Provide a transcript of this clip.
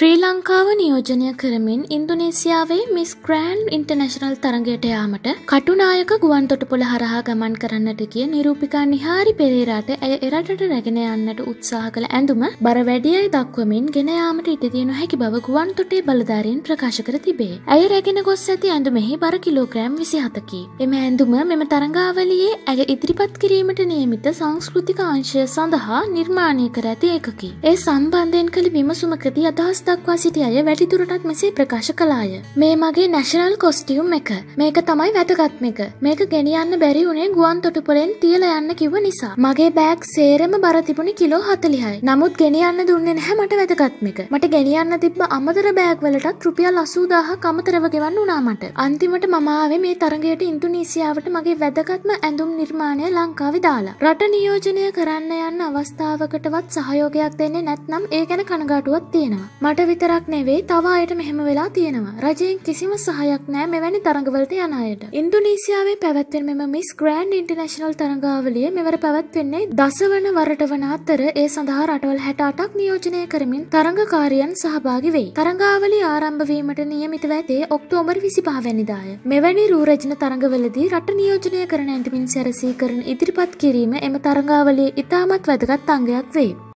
ශ්‍රී ලංකාව නියෝජනය කරමින් ඉන්දුනේසියාවේ මිස් ග්‍රෑන්් ඉන්ටර්නශනල් තරගයට යාමට කටුනායක ගුවන් තොටපොළ හරහා ගමන් කරන්නට කිය නිරූපිකා නිහාරි පෙරේරාට ඇය එරටට රැගෙන යන්නට උත්සාහ කළ ඇඳුම බර වැඩියයි දක්වමින් ගෙනයාමට ඉටදිය නොහැකි බව ගුවන් තොටේ බලධාරීන් ප්‍රකාශ කර තිබේ. ඇය රැගෙන ගොස් ඇති ඇඳුමෙහි බර කිලෝග්‍රෑම් විසි හතකි. එම ඇඳුම මෙම තරංගාවලියේ ඇය ඉදිරිපත් කිරීමට නියමිත සංස්කෘතික අංශය සඳහා නිර්මාණය කර ඇති එකකි. ඒ සම්බන්ධයෙන් කළ විමසුමකදී අදහස් අදහස් දක්වා සිටි අය වැඩිදුරටත් මෙසේ ප්‍රකාශ කලාය. මේ මගේ නැශනල් කොස්ටියුම් එක මේක තමයි වැදගත්ම එක මේක ගෙනියන්න බැරි වුණේ ගුවන් තොටුපොලෙන් තියල යන්න කිව නිසා. මගේ බෑග් සේරම බරතිබුණි කිලෝ හතලිහයි නමුත් ගෙනියන්න දුන්නේ නැහැ මට වැදගත්මක මට ගෙනියන්න තිබ අමතර බෑග්වලටත් රුපියල් අසූදාහ කමතරව ගෙවන්න උනාමට. අන්තිමට මමාවේ මේ තරගයට ඉන්දුනීසියාවට මගේ වැදගත්ම ඇඳුම් නිර්මාණය ලංකාවි දාලා. රට නියෝජනය කරන්න යන්න අවස්ථාවකටවත් සහයෝගයක් දෙන්නේ නැත්නම් ඒ ගැන කනගාටුවත් තියෙනවා. මට විතරක් නෙවෙයි තව අයට මෙහෙම වෙලා තියෙනවා. රජයෙන් කිසිම සහයක් නෑ මෙවැනි තරඟවලට යන අයට. ඉන්දුනීසියාවේ පැවැත්වෙන මෙම මිස් ග්‍රෑන්ඩ් ඉන්ටර්නැෂනල් තරඟාවලිය මෙවර පැවැත්වෙන්නේ දසවන වරට වන අතර ඒ සඳහා රටවල් 68ක් නියෝජනය කරමින් තරඟකාරියන් සහභාගී වෙයි. තරඟාවලිය ආරම්භ වීමට නියමිතව ඇතේ ඔක්තෝබර් 25 වැනිදාය. මෙවැනි රූරජන තරඟවලදී රට නියෝජනය කරන ඇඳුමින් සැරසී කරන ඉදිරිපත් කිරීම එම තරඟාවලියේ ඉතාමත් වැදගත් අංගයක් වේ.